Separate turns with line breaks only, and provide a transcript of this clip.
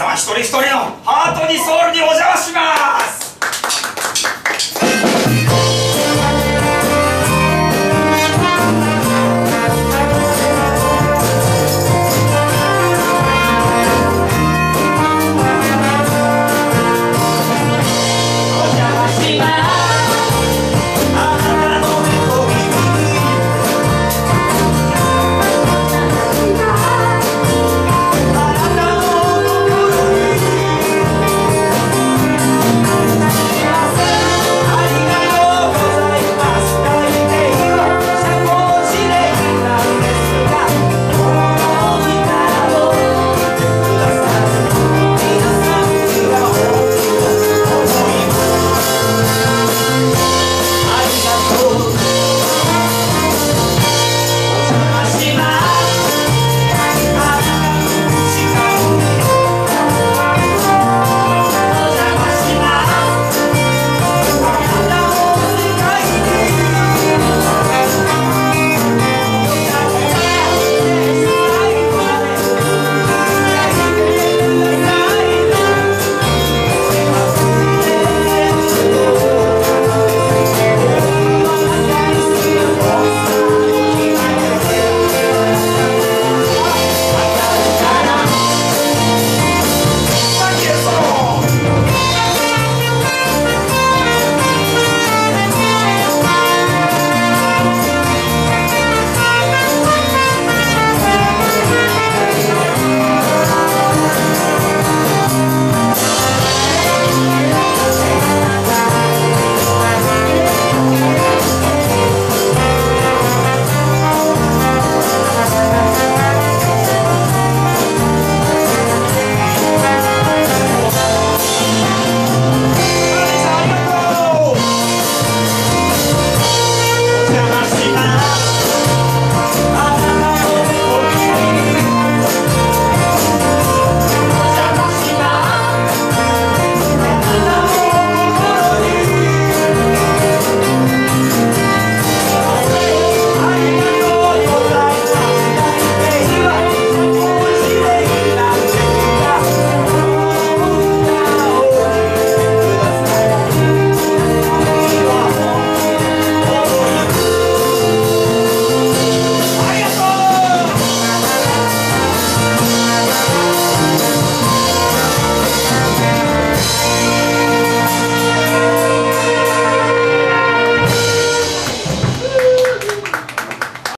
様一人一人のハートにソウルにお邪魔します。